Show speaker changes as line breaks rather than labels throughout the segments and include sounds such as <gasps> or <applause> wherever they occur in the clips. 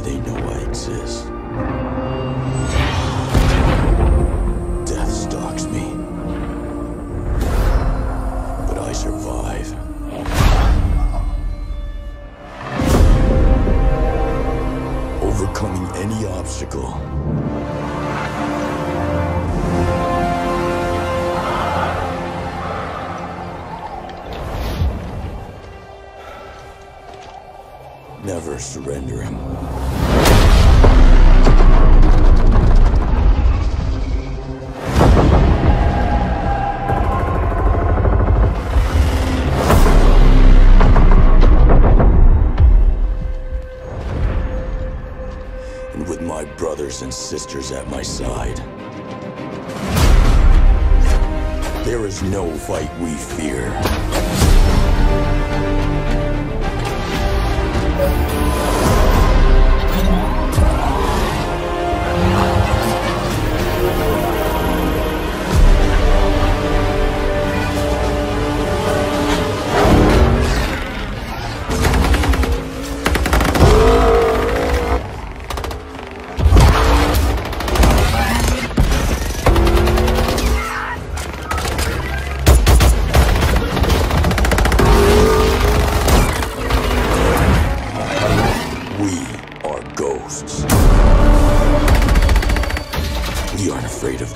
they know I exist. Brothers and sisters at my side. There is no fight we fear.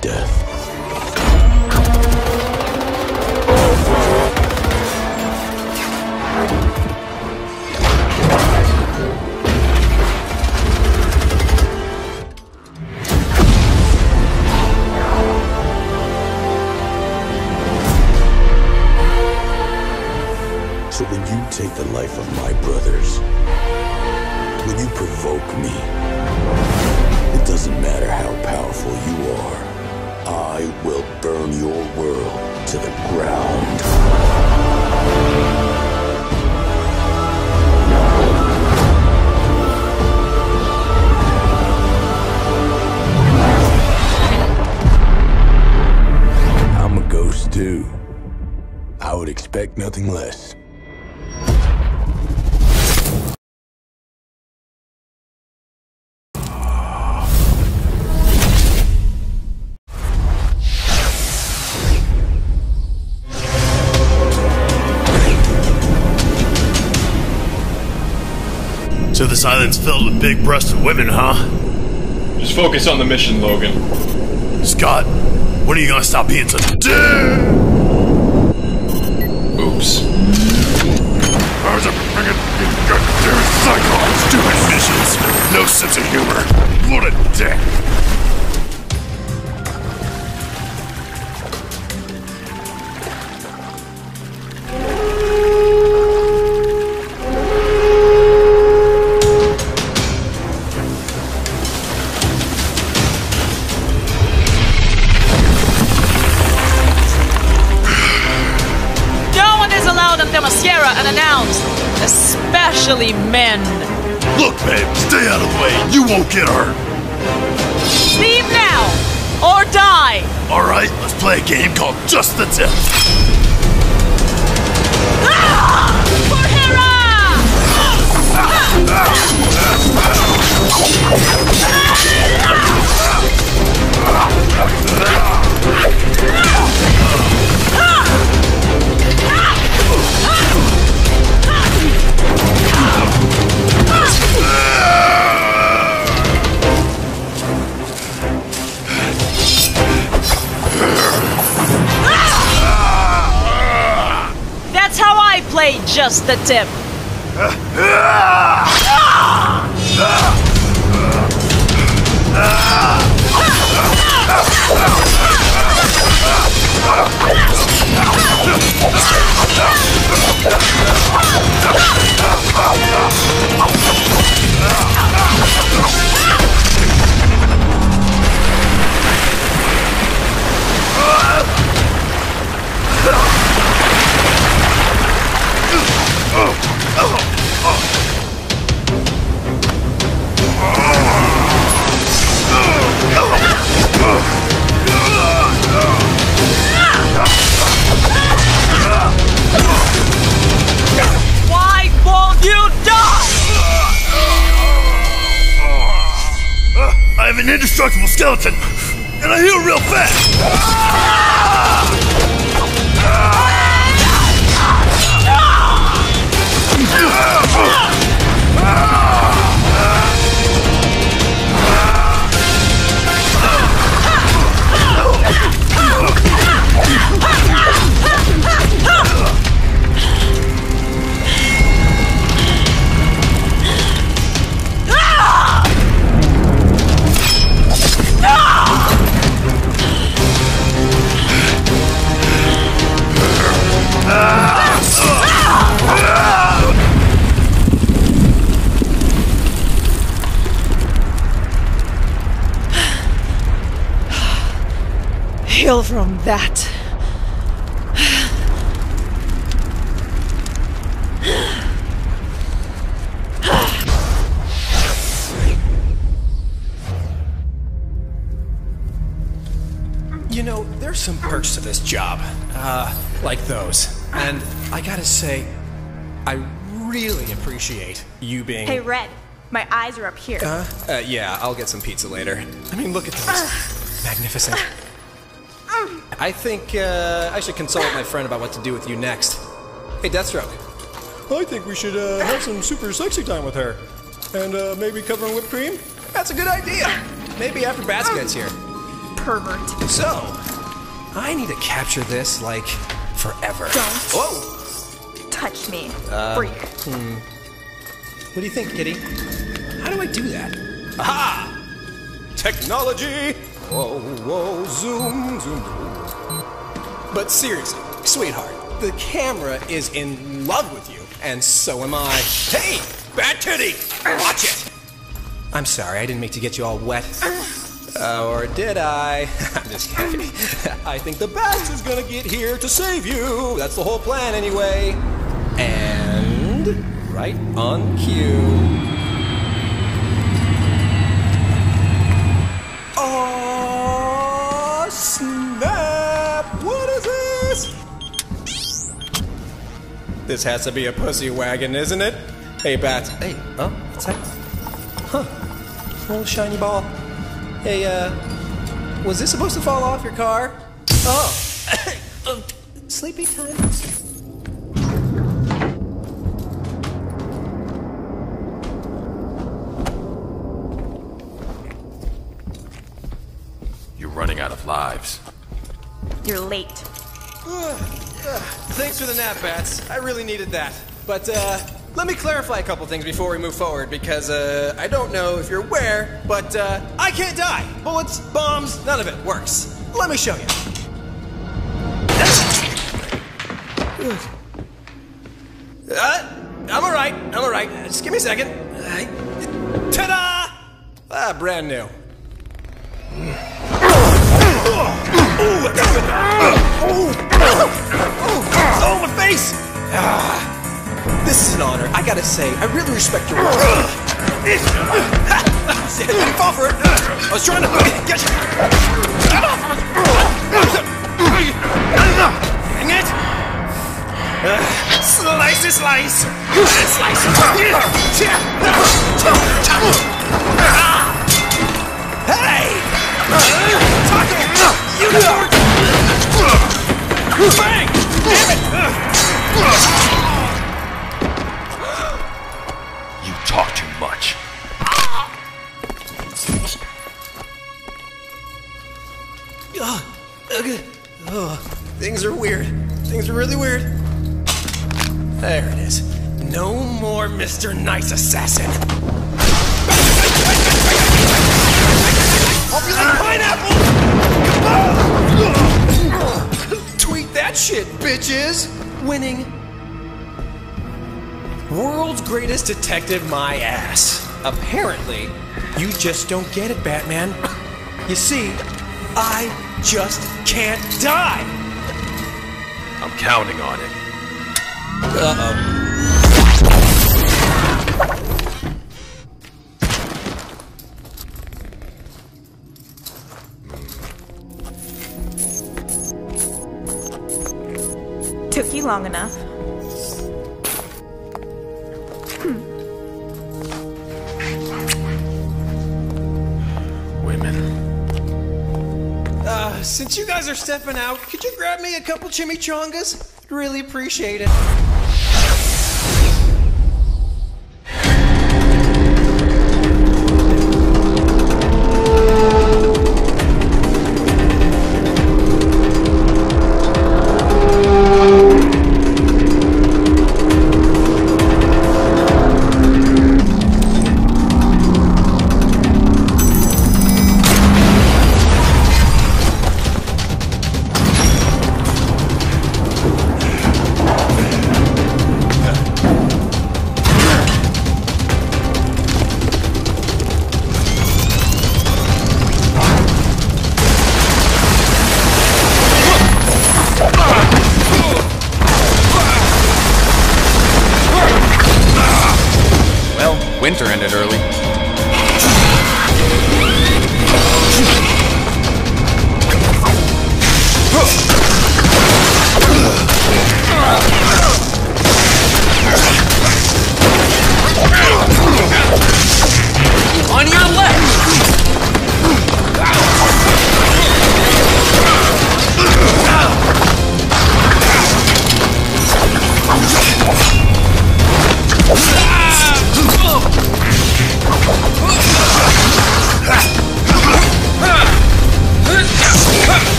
Death. Nothing less.
So this island's filled with big breasted women, huh?
Just focus on the mission, Logan.
Scott, when are you gonna stop being such a dick?
Oops.
How's a friggin' goddamn psycho? Stupid missions. No sense of humor. What a dick.
Especially men.
Look, babe, stay out of the way. You won't get hurt.
Leave now, or die.
All right, let's play a game called Just the Tip.
Ah! For Hera! That's just the tip. <laughs> Ah!
Indestructible skeleton, and I heal real fast.
Heal from that.
You know, there's some perks to this job, uh, like those. And I gotta say, I really appreciate you being.
Hey, Red, my eyes are up here.
Uh, yeah, I'll get some pizza later. I mean, look at those. Magnificent. I think uh, I should consult my friend about what to do with you next. Hey, Deathstroke. I think we should uh, have some super sexy time with her. And uh, maybe cover in whipped cream? That's a good idea. Maybe after Bats gets here.
Pervert.
So, I need to capture this, like, forever.
Don't.
Whoa!
Touch me,
Uh,
freak.
What do you think, Kitty? How do I do that? Aha! Technology! Whoa, whoa, zoom, zoom. But seriously, sweetheart, the camera is in love with you, and so am I. Hey! Bad Titty! Watch it! I'm sorry, I didn't mean to get you all wet. Uh, or did I? <laughs> I'm just kidding. <laughs> I think the best is gonna get here to save you. That's the whole plan, anyway. And right on cue. This has to be a pussy wagon, isn't it? Hey, Bats. Hey, oh, what's that? Huh? Little shiny ball. Hey, uh, was this supposed to fall off your car? Oh, <coughs> Oh, sleepy time.
You're running out of lives.
You're late. <sighs> <sighs>
Thanks for the nap, Bats. I really needed that. But, uh, let me clarify a couple things before we move forward because, uh, I don't know if you're aware, but, uh, I can't die. Bullets, bombs, none of it works. Let me show you. <sighs> Uh, I'm alright, I'm alright. Just give me a second. Uh, ta-da! Ah, brand new. Oh, my face! Ah, this is an honor. I gotta say, I really respect your work. Didn't <laughs> fall for it. I was trying to get you. Dang it! Uh, slice it, slice! Slice Hey! Taco! You dork! Bang!
You talk too much.
Ugh, okay. Ugh, things are weird. Things are really weird. There it is. No more Mr. Nice Assassin. Pineapple! That shit, bitches! Winning. World's greatest detective, my ass. Apparently, you just don't get it, Batman. <coughs> You see, I just can't die.
I'm counting on it.
Took long enough. Hmm.
Women.
Uh, since you guys are stepping out, could you grab me a couple chimichangas? Really appreciate it.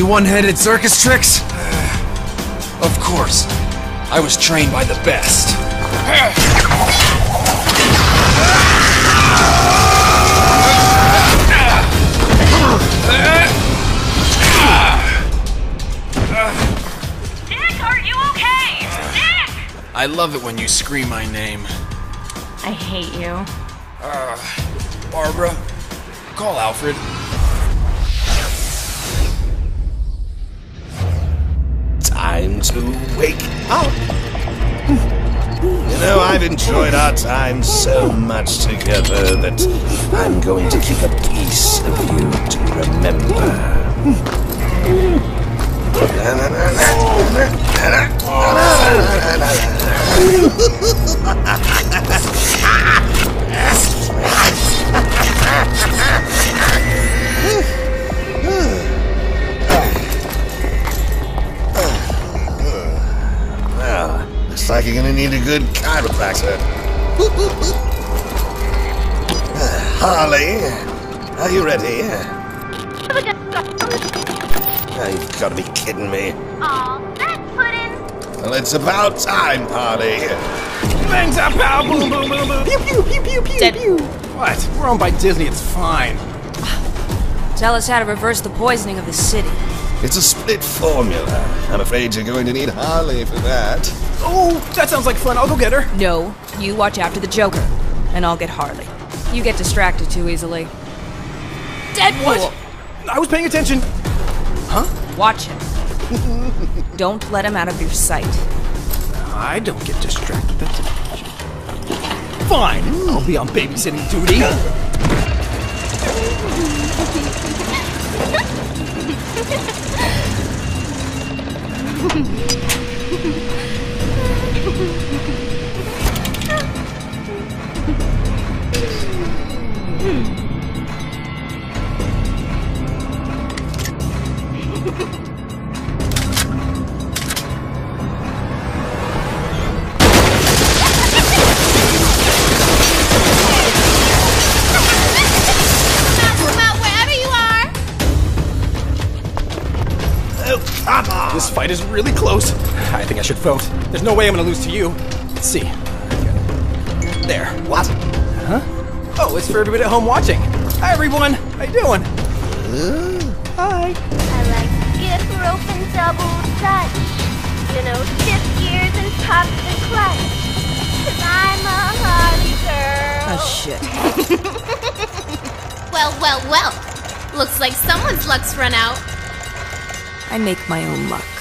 Any one-headed circus tricks? <sighs> Of course. I was trained by the best.
Nick, are you okay? Nick!
I love it when you scream my name.
I hate you.
Uh, Barbara, call Alfred.
To wake up. You know, I've enjoyed our time so much together that I'm going to keep a piece of you to remember. Good chiropractor. <laughs> Harley, are you ready? Oh, you've got to be kidding me.
Aw, that's pudding.
Well, it's about time, party.
Bangs up, pow, boom, boom, boom, boom. Pew, pew, pew, pew, pew,
Dead.
pew. What? We're owned by Disney. It's fine.
Tell us how to reverse the poisoning of the city.
It's a split formula. I'm afraid you're going to need Harley for that.
Oh, that sounds like fun. I'll go get her.
No, you watch after the Joker, and I'll get Harley. You get distracted too easily. Deadpool! What?
I was paying attention. Huh?
Watch him. <laughs> don't let him out of your sight.
I don't get distracted. That's a... Fine. I'll be on babysitting duty. <laughs> Thank you. Fight is really close. I think I should vote. There's no way I'm gonna lose to you. Let's see. There. What? Huh? Oh, it's for everybody at home watching. Hi, everyone. How you doing? Hi.
I like skip rope and double dutch. You know, shift gears and pop the clutch. Cause I'm a Harley girl.
Oh, shit. <laughs>
Well, well, well. Looks like someone's luck's run out.
I make my own luck.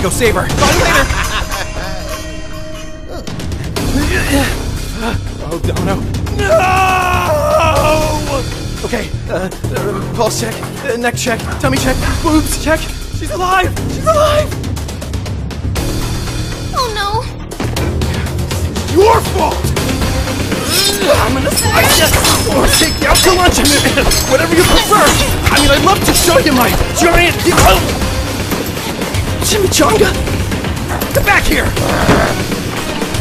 Gotta go save her. Call you later! oh, no, no. No! Okay, uh, uh, pulse check, uh, neck check, tummy check, boobs check. She's alive! She's alive!
Oh no!
It's Your fault! I'm gonna slice you or take you out to lunch, whatever you prefer. I mean, I'd love to show you my giant chimichanga. Get back here!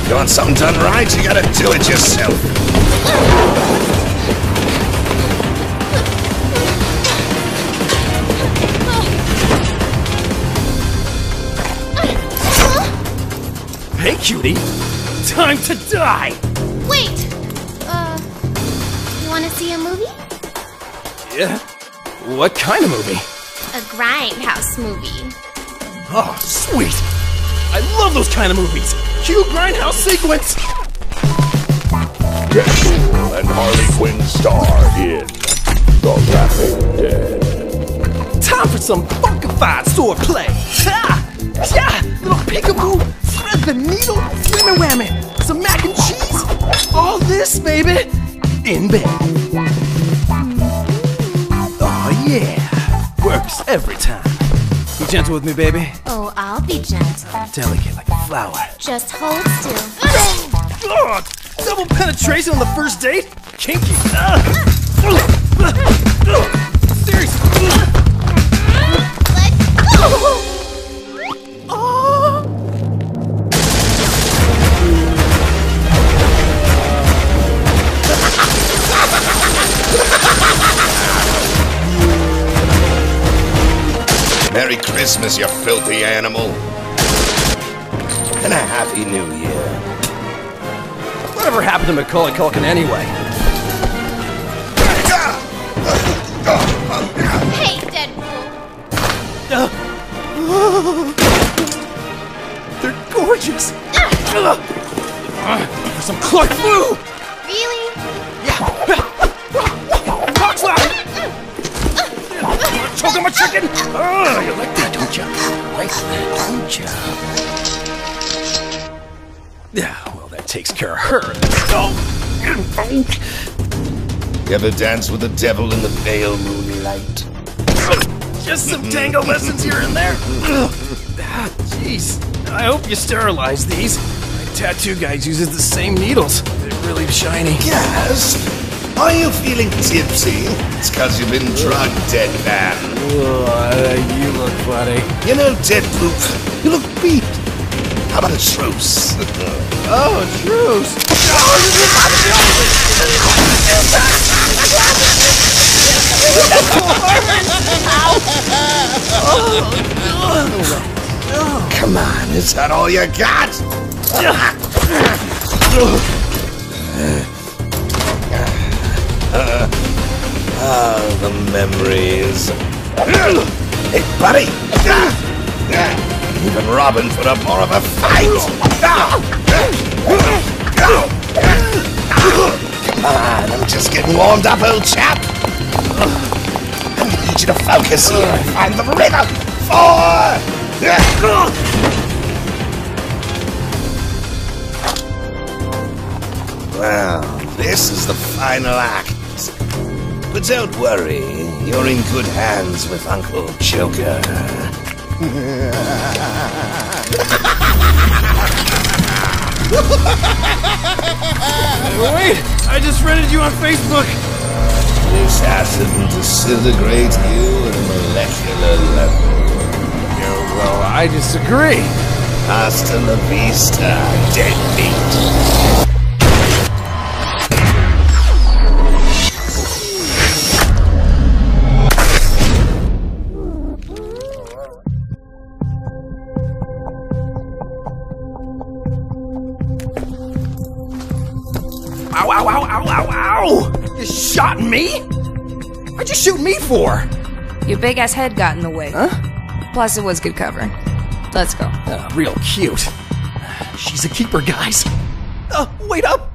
You want something done right, you gotta do it yourself.
Hey, cutie. Time to die!
Wait! Uh. You wanna see a movie?
Yeah? What kind of movie?
A grindhouse movie.
Oh, sweet! I love those kind of movies! Cue grindhouse sequence!
Deadpool and Harley Quinn star in The Laughing Dead.
Time for some funkified sword play! Ha! Yeah! Little peekaboo! Thread the needle! Whammy whammy! Some mac and cheese! All this, baby! In bed. Oh, yeah! Works every time. Gentle with me, baby.
Oh, I'll be gentle.
Delicate like a flower.
Just hold still.
Oh, double penetration on the first date? Kinky. Seriously.
Let go!
Merry Christmas, you filthy animal. And a Happy New Year.
Whatever happened to Macaulay Culkin anyway?
Hey, Deadpool! <gasps>
They're gorgeous. Ah. For some Clark Flu.
Really?
Cock Chicken. Oh, you like that, don't you? Like that, don't you? Yeah, well, that takes care of her. Oh.
You ever dance with the devil in the pale moonlight?
Just some tango lessons here and there. Ah, Jeez. I hope you sterilize these. My tattoo guy uses the same needles. They're really shiny.
Yes. Are you feeling tipsy? It's cause you've been drugged, dead man.
Oh, you look funny.
You know, Deadpool, you look beat. How about a truce? <laughs>
Oh, a truce.
Come on, is that all you got? <laughs> <laughs> Uh, <laughs> Ah, the memories. Hey, buddy! Even Robin put up more of a fight! Come on, I'm just getting warmed up, old chap! I need you to focus here and find the rhythm! For... Well, this is the final act. But don't worry, you're in good hands with Uncle Joker.
Wait! I just friended you on Facebook!
This acid will disintegrate you at a molecular level.
well, I disagree.
Hasta la vista, deadbeat.
Shot me? What'd you shoot me for?
Your big ass head got in the way.
Huh?
Plus, it was good covering. Let's go.
Uh, real cute. She's a keeper, guys. Uh, wait up!